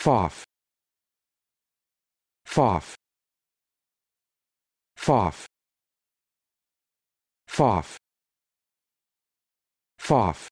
Foff Foff Foff Foff Foff